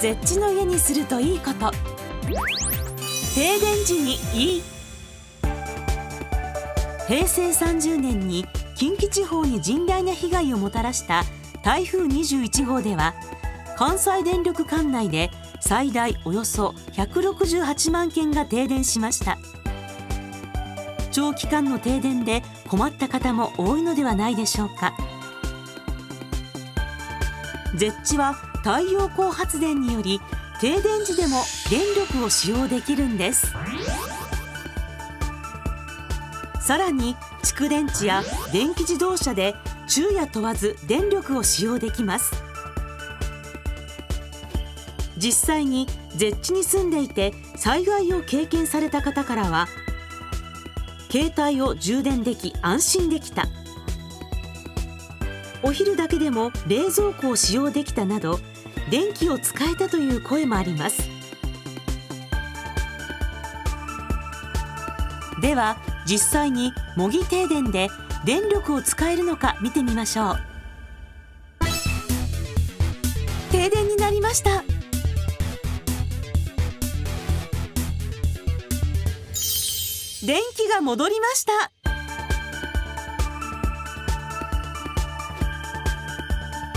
ゼッチの家にするといいこと。停電時にいい。平成30年に近畿地方に甚大な被害をもたらした台風21号では関西電力管内で最大およそ168万件が停電しました。長期間の停電で困った方も多いのではないでしょうか。ゼッチは太陽光発電により停電時でも電力を使用できるんです。さらに蓄電池や電気自動車で昼夜問わず電力を使用できます。実際にゼッチに住んでいて災害を経験された方からは携帯を充電でき安心できた。お昼だけでも冷蔵庫を使用できたなど電気を使えたという声もあります。では実際に模擬停電で電力を使えるのか見てみましょう。停電になりました。電気が戻りました。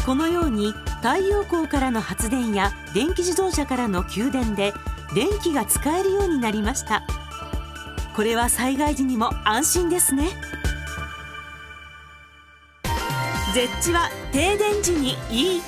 このように太陽光からの発電や電気自動車からの給電で電気が使えるようになりました。これは災害時にも安心ですね。ゼッチは停電時にいい。